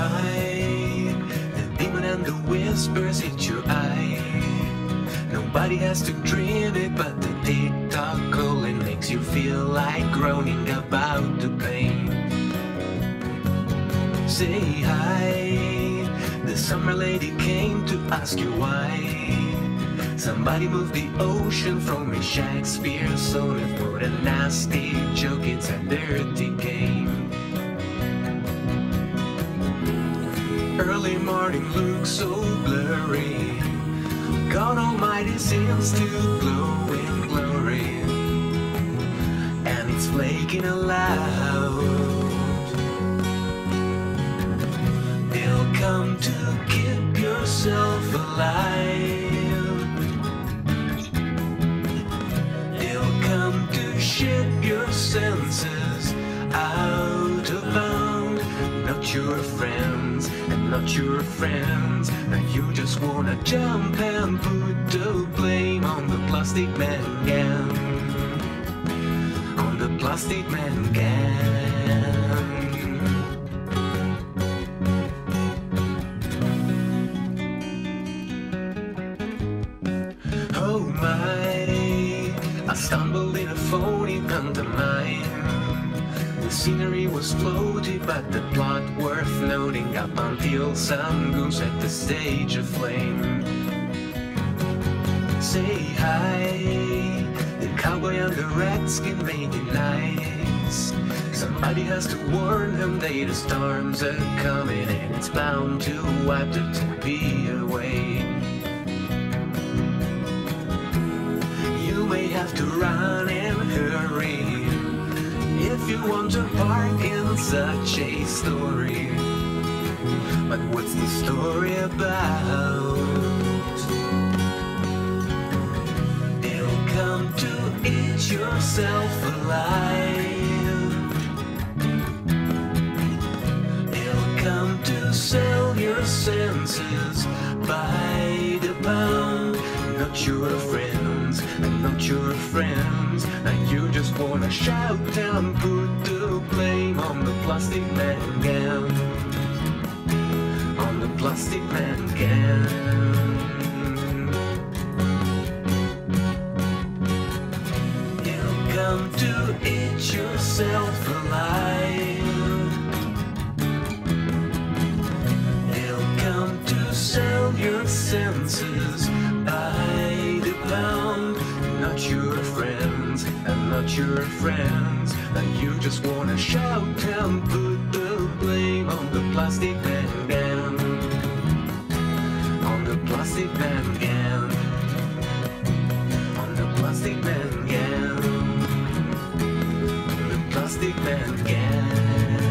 high. The demon and the whispers hit your eye. Nobody has to dream it, but the tick-tock calling makes you feel like groaning about the pain. Say hi. The summer lady came to ask you why. Somebody moved the ocean from a Shakespeare sonnet for a nasty joke. It's a dirty game. Early morning looks so blurry. God Almighty seems to glow in glory, and it's flaking aloud. They'll come to keep yourself alive. They'll come to ship your senses out of bound. Your friends, and not your friends. Now you just wanna jump and put the blame on the plastic man gang. On the plastic man gang. Oh my, I stumbled in a phony pantomime. The scenery was floaty, but the plot worth noting up until some goon set the stage aflame. Say hi, the cowboy and the redskin made it nice. Somebody has to warn them that the storms are coming and it's bound to wipe the be away. You may have to run want to part in such a story. But what's the story about? They'll come to eat yourself alive. They'll come to sell your senses by the pound. Not your friends, not your friends. And you just wanna shout down. On the plastic man gang. On the plastic man gang. You'll come to eat yourself alive. They'll come to sell your senses by the pound. Not your friends, not your friends. And you just wanna shout and put the blame on the plastic man gang. On the plastic man gang. On the plastic man gang. On the plastic man gang.